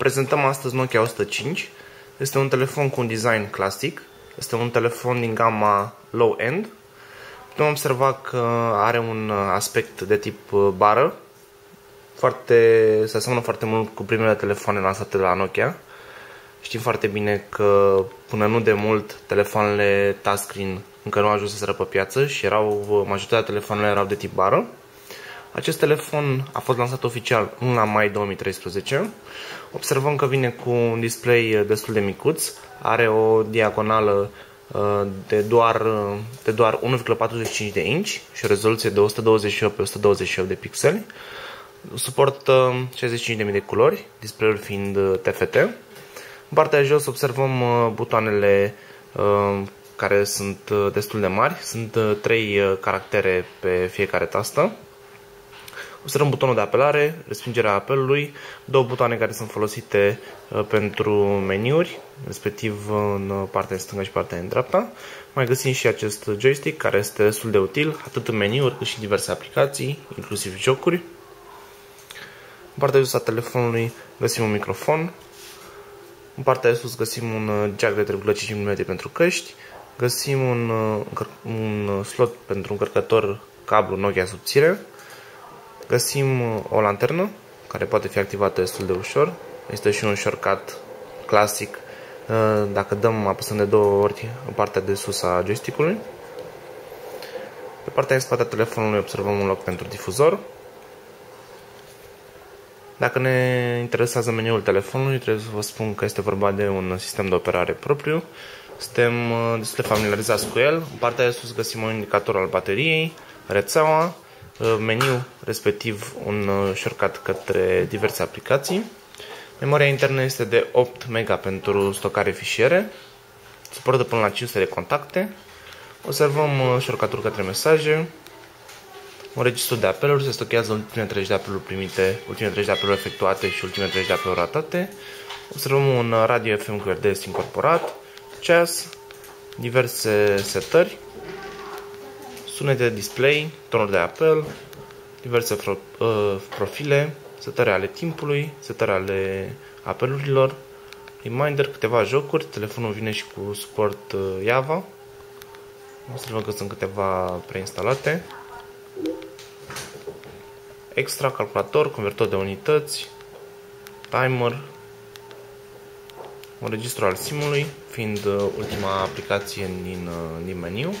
Prezentăm astăzi Nokia 105. Este un telefon cu un design clasic. Este un telefon din gama low-end. Putem observa că are un aspect de tip uh, bară. Foarte, se aseamănă foarte mult cu primele telefoane lansate de la Nokia. Știm foarte bine că până nu de mult telefoanele touchscreen încă nu au ajuns să pe piață și erau, majoritatea telefoanelor erau de tip bară. Acest telefon a fost lansat oficial în la mai 2013. Observăm că vine cu un display destul de micuț, are o diagonală uh, de doar, de doar 1,45 de inch și o rezoluție de 128 pe 128 de pixeli. Suportă 65.000 de culori, display-ul fiind TFT. În partea de jos observăm uh, butoanele uh, care sunt destul de mari. Sunt trei caractere pe fiecare tastă. Observăm butonul de apelare, respingerea apelului, două butoane care sunt folosite uh, pentru meniuri, respectiv în partea în stânga și partea în dreapta. Mai găsim și acest joystick care este destul de util, atât în meniuri cât și diverse aplicații, inclusiv jocuri. În partea de sus a telefonului găsim un microfon. În partea de sus găsim un uh, jack de 3,5 mm pentru căști. Găsim un, uh, un slot pentru încărcător cablu Nokia subțire Găsim uh, o lanternă care poate fi activată destul de ușor. Este și un shortcut clasic uh, dacă dăm apăsăm de două ori în partea de sus a joystick-ului. Pe partea în spate a telefonului observăm un loc pentru difuzor. Dacă ne interesează meniul telefonului, trebuie să vă spun că este vorba de un sistem de operare propriu. Suntem uh, destul de familiarizați cu el. În partea de sus găsim un indicator al bateriei, rețeaua, Uh, meniu, respectiv un uh, shortcut către diverse aplicații. Memoria internă este de 8 MB pentru stocare fișiere, suportă până la 500 de contacte. Observăm uh, shortcut către mesaje, un registru de apeluri, se stochează ultimele 30 de apeluri primite, ultimele 30 de apeluri efectuate și ultimele 30 de apeluri ratate. Observăm un radio FM cu RDS incorporat, ceas, diverse setări, sunete de display, tonuri de apel, diverse uh, profile, setări ale timpului, setări ale apelurilor, reminder, câteva jocuri, telefonul vine și cu suport uh, Java, observăm că sunt câteva preinstalate, extra, calculator, convertor de unități, timer, un registru al simului, fiind uh, ultima aplicație din, din meniu,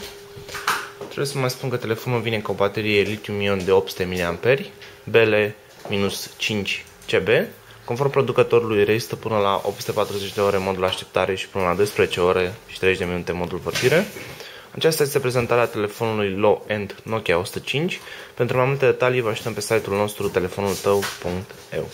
Trebuie să mai spun că telefonul vine cu o baterie lithium-ion de 800 mAh, BL-5 CB. Conform producătorului rezistă până la 840 de ore modul așteptare și până la 12 ore și 30 de minute modul vorbire. Aceasta este prezentarea telefonului low-end Nokia 105. Pentru mai multe detalii vă așteptăm pe site-ul nostru telefonul tău.eu.